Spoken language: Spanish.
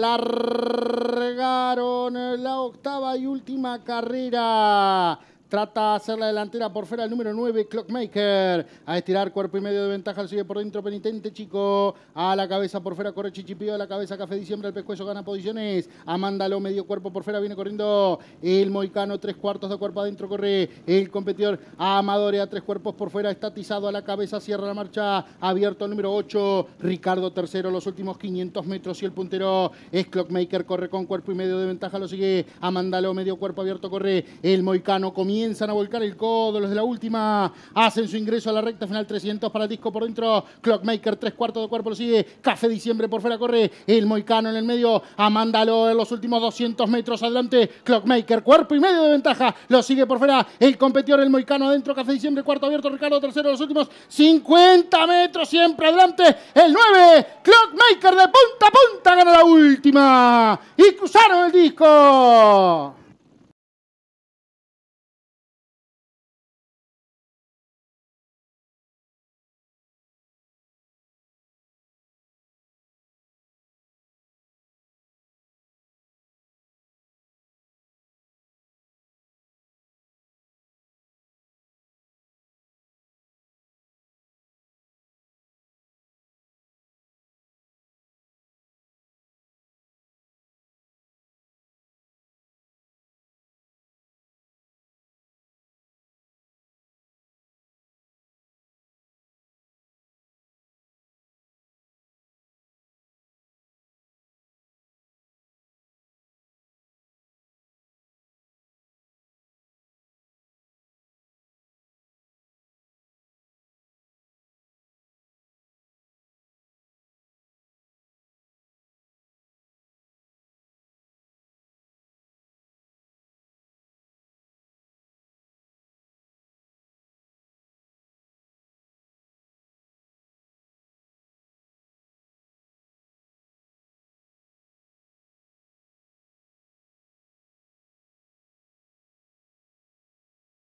Largaron la octava y última carrera. Trata de hacer la delantera por fuera el número 9, Clockmaker. A estirar cuerpo y medio de ventaja, sigue por dentro penitente, chico. A la cabeza por fuera corre Chichipío, a la cabeza Café Diciembre, el pescuezo gana posiciones. Amándalo, medio cuerpo por fuera, viene corriendo el Moicano, tres cuartos de cuerpo adentro, corre el competidor Amadore a tres cuerpos por fuera, estatizado a la cabeza, cierra la marcha, abierto el número 8, Ricardo tercero, los últimos 500 metros y el puntero es Clockmaker, corre con cuerpo y medio de ventaja, lo sigue Amándalo, medio cuerpo abierto, corre el Moicano, comienza comienzan a volcar el codo. Los de la última hacen su ingreso a la recta final. 300 para disco por dentro. Clockmaker, tres cuartos de cuerpo lo sigue. Café Diciembre por fuera corre. El Moicano en el medio. Amándalo en los últimos 200 metros adelante. Clockmaker, cuerpo y medio de ventaja. Lo sigue por fuera el competidor, el Moicano adentro. Café Diciembre, cuarto abierto. Ricardo tercero, los últimos 50 metros siempre adelante. El 9, Clockmaker de punta a punta gana la última. Y cruzaron el disco.